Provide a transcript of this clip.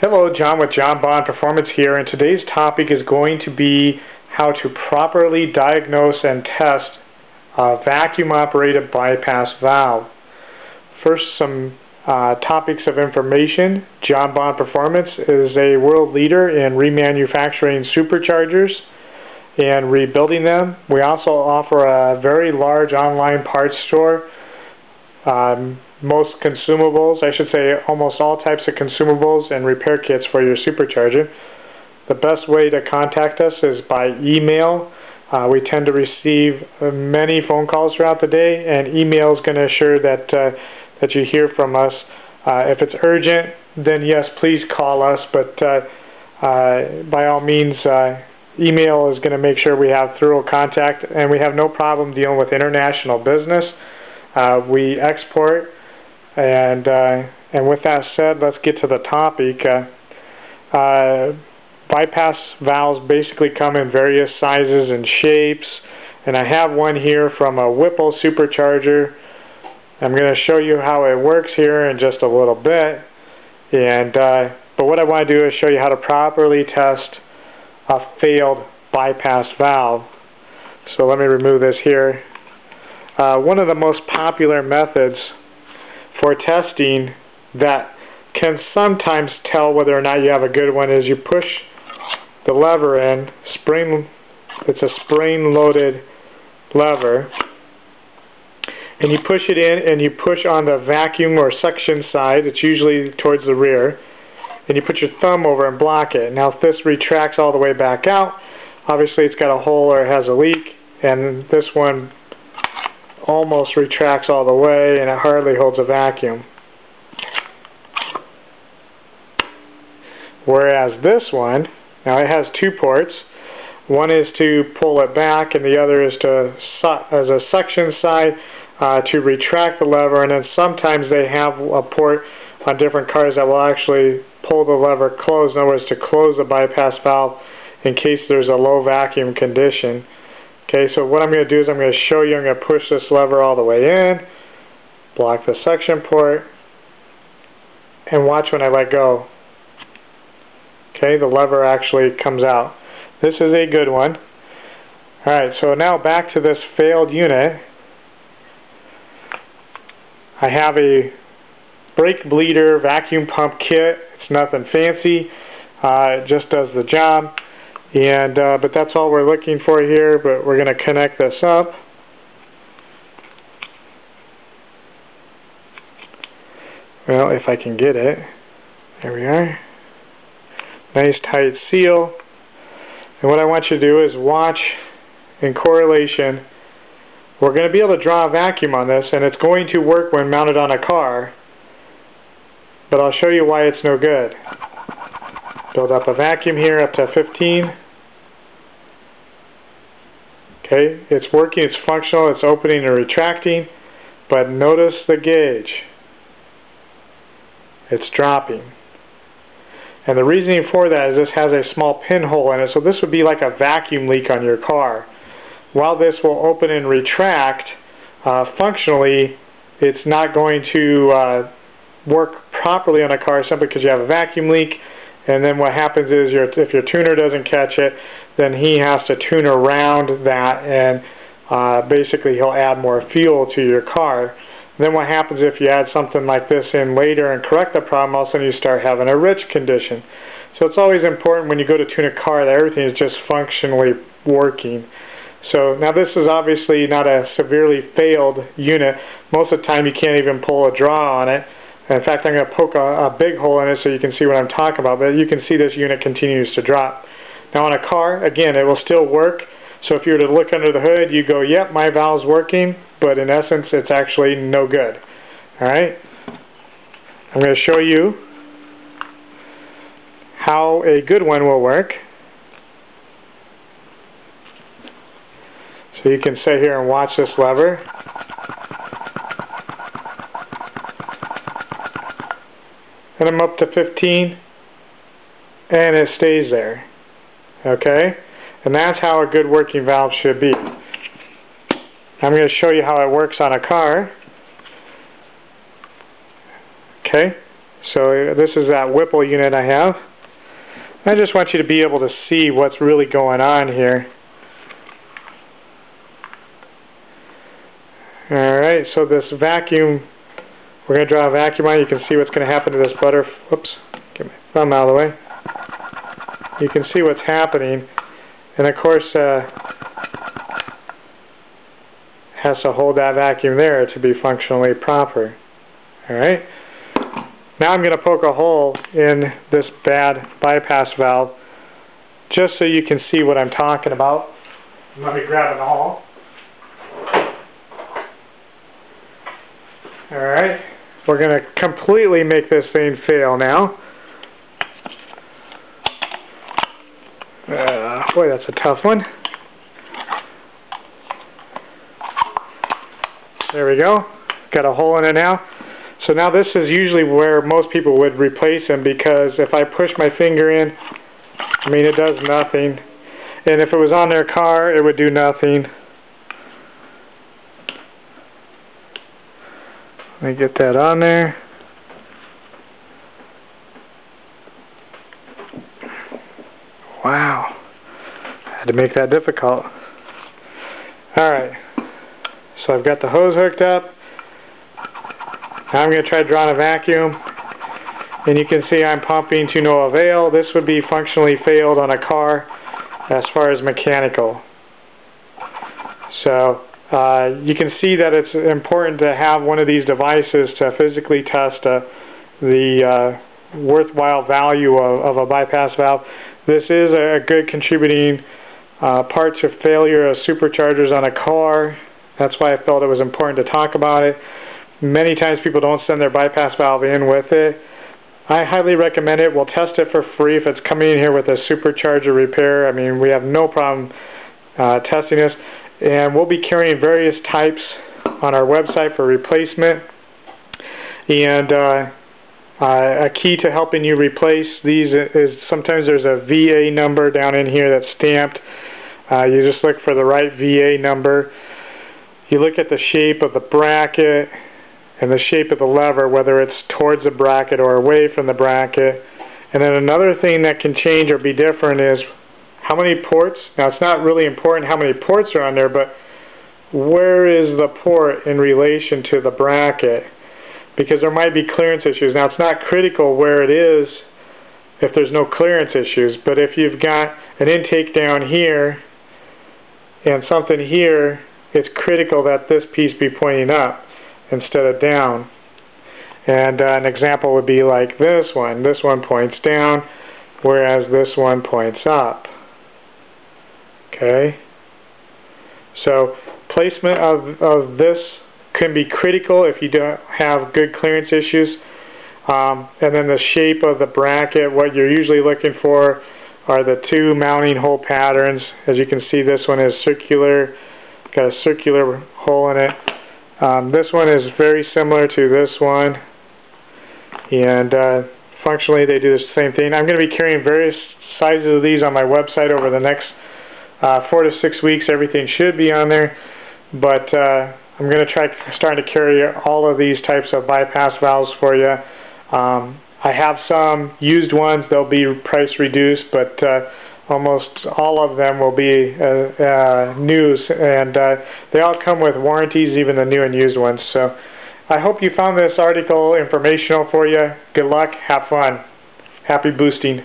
Hello, Jon with Jon Bond Performance here, and today's topic is going to be how to properly diagnose and test a vacuum-operated bypass valve. First, some uh, topics of information. Jon Bond Performance is a world leader in remanufacturing superchargers and rebuilding them. We also offer a very large online parts store. Um, most consumables, I should say almost all types of consumables and repair kits for your supercharger. The best way to contact us is by email. Uh, we tend to receive uh, many phone calls throughout the day, and email is going to assure that uh, that you hear from us. Uh, if it's urgent, then yes, please call us. But uh, uh, by all means, email is going to make sure we have thorough contact, and we have no problem dealing with international business. we export and uh, and with that said, let's get to the topic. Uh, uh, bypass valves basically come in various sizes and shapes, and I have one here from a Whipple supercharger. I'm going to show you how it works here in just a little bit. And uh, but what I want to do is show you how to properly test a failed bypass valve. So let me remove this here. Uh, one of the most popular methods for testing that can sometimes tell whether or not you have a good one is you push the lever in, spring, it's a spring loaded lever, and you push it in and you push on the vacuum or suction side, it's usually towards the rear, and you put your thumb over and block it. Now if this retracts all the way back out, obviously it's got a hole or it has a leak, and this one almost retracts all the way and it hardly holds a vacuum. Whereas this one, now it has two ports. One is to pull it back and the other is to as a suction side uh, to retract the lever and then sometimes they have a port on different cars that will actually pull the lever closed, in other words to close the bypass valve in case there's a low vacuum condition. Okay, so what I'm going to do is I'm going to show you, I'm going to push this lever all the way in, block the suction port, and watch when I let go. Okay, the lever actually comes out. This is a good one. Alright, so now back to this failed unit. I have a brake bleeder vacuum pump kit. It's nothing fancy. Uh, it just does the job. And uh, but that's all we're looking for here. But we're going to connect this up. Well, if I can get it. There we are. Nice tight seal. And what I want you to do is watch in correlation. We're going to be able to draw a vacuum on this, and it's going to work when mounted on a car. But I'll show you why it's no good. Build up a vacuum here up to 15. Okay, it's working, it's functional, it's opening and retracting, but notice the gauge. It's dropping. And the reasoning for that is this has a small pinhole in it, so this would be like a vacuum leak on your car. While this will open and retract, uh, functionally, it's not going to uh, work properly on a car simply because you have a vacuum leak. And then what happens is your, if your tuner doesn't catch it, then he has to tune around that and uh, basically he'll add more fuel to your car. Then what happens if you add something like this in later and correct the problem, all of a sudden you start having a rich condition. So it's always important when you go to tune a car that everything is just functionally working. So now this is obviously not a severely failed unit. Most of the time you can't even pull a draw on it. In fact, I'm going to poke a, a big hole in it so you can see what I'm talking about. But you can see this unit continues to drop. Now on a car, again, it will still work. So if you were to look under the hood, you go, yep, my valve's working, but in essence, it's actually no good. All right? I'm going to show you how a good one will work. So you can sit here and watch this lever. And I'm up to 15, and it stays there. Okay? And that's how a good working valve should be. I'm going to show you how it works on a car. Okay? So this is that Whipple unit I have. I just want you to be able to see what's really going on here. Alright, so this vacuum, we're going to draw a vacuum on. You can see what's going to happen to this butter. Whoops, get my thumb out of the way. You can see what's happening. And of course, uh, has to hold that vacuum there to be functionally proper. Alright? Now I'm going to poke a hole in this bad bypass valve just so you can see what I'm talking about. Let me grab an awl. Alright, we're going to completely make this thing fail now. Uh, boy, that's a tough one. There we go. Got a hole in it now. So now this is usually where most people would replace them because if I push my finger in, I mean it does nothing. And if it was on their car, it would do nothing. Let me get that on there. Wow. Had to make that difficult. Alright. So I've got the hose hooked up. Now I'm going to try drawing a vacuum. And you can see I'm pumping to no avail. This would be functionally failed on a car as far as mechanical. So uh, you can see that it's important to have one of these devices to physically test uh, the uh, worthwhile value of, of, a bypass valve. This is a good contributing uh, part to failure of superchargers on a car. That's why I felt it was important to talk about it. Many times people don't send their bypass valve in with it. I highly recommend it. We'll test it for free if it's coming in here with a supercharger repair. I mean, we have no problem uh, testing this and we'll be carrying various types on our website for replacement. And uh, uh, a key to helping you replace these is sometimes there's a VA number down in here that's stamped. Uh, you just look for the right VA number. You look at the shape of the bracket and the shape of the lever whether it's towards the bracket or away from the bracket. And then another thing that can change or be different is how many ports? Now it's not really important how many ports are on there, but where is the port in relation to the bracket? Because there might be clearance issues. Now it's not critical where it is if there's no clearance issues, but if you've got an intake down here and something here, it's critical that this piece be pointing up instead of down. And uh, an example would be like this one. This one points down, whereas this one points up. Okay? So placement of, of this can be critical if you don't have good clearance issues. Um, and then the shape of the bracket, what you're usually looking for are the two mounting hole patterns. As you can see, this one is circular, got a circular hole in it. Um, this one is very similar to this one, and uh, functionally they do the same thing. I'm going to be carrying various sizes of these on my website over the next uh, four to six weeks, everything should be on there. But uh, I'm going to try starting to carry all of these types of bypass valves for you. Um, I have some used ones; they'll be price reduced, but uh, almost all of them will be uh, uh, news, and uh, they all come with warranties, even the new and used ones. So I hope you found this article informational for you. Good luck, have fun, happy boosting.